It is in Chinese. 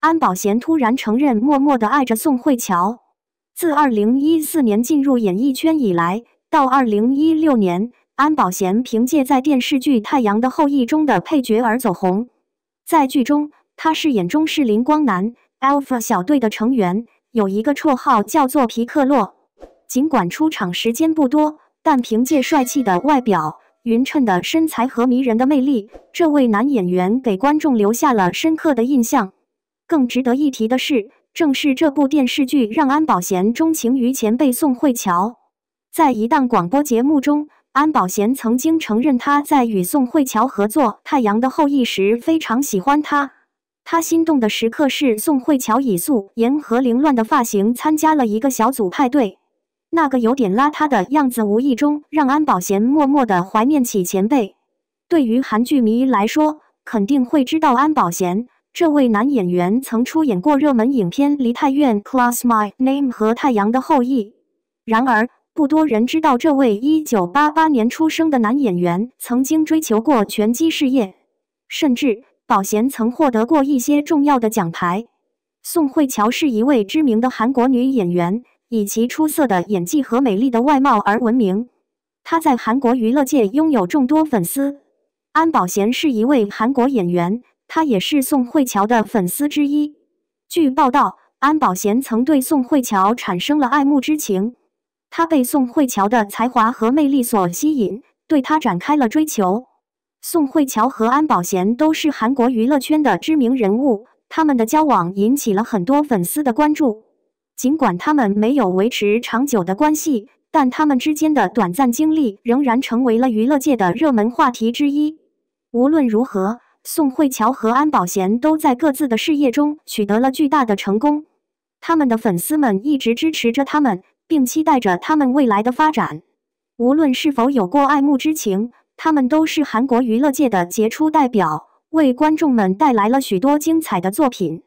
安保贤突然承认默默的爱着宋慧乔。自2014年进入演艺圈以来，到2016年，安保贤凭借在电视剧《太阳的后裔》中的配角而走红。在剧中，他饰演中士林光南 Alpha 小队的成员，有一个绰号叫做皮克洛。尽管出场时间不多，但凭借帅气的外表、匀称的身材和迷人的魅力，这位男演员给观众留下了深刻的印象。更值得一提的是，正是这部电视剧让安保贤钟情于前辈宋慧乔。在一档广播节目中，安保贤曾经承认他在与宋慧乔合作《太阳的后裔》时非常喜欢她。他心动的时刻是宋慧乔以素颜和凌乱的发型参加了一个小组派对，那个有点邋遢的样子无意中让安保贤默默的怀念起前辈。对于韩剧迷来说，肯定会知道安保贤。这位男演员曾出演过热门影片《梨泰院 Class My Name》和《太阳的后裔》。然而，不多人知道，这位1988年出生的男演员曾经追求过拳击事业，甚至宝贤曾获得过一些重要的奖牌。宋慧乔是一位知名的韩国女演员，以其出色的演技和美丽的外貌而闻名。她在韩国娱乐界拥有众多粉丝。安宝贤是一位韩国演员。他也是宋慧乔的粉丝之一。据报道，安保贤曾对宋慧乔产生了爱慕之情，他被宋慧乔的才华和魅力所吸引，对她展开了追求。宋慧乔和安保贤都是韩国娱乐圈的知名人物，他们的交往引起了很多粉丝的关注。尽管他们没有维持长久的关系，但他们之间的短暂经历仍然成为了娱乐界的热门话题之一。无论如何。宋慧乔和安宝贤都在各自的事业中取得了巨大的成功，他们的粉丝们一直支持着他们，并期待着他们未来的发展。无论是否有过爱慕之情，他们都是韩国娱乐界的杰出代表，为观众们带来了许多精彩的作品。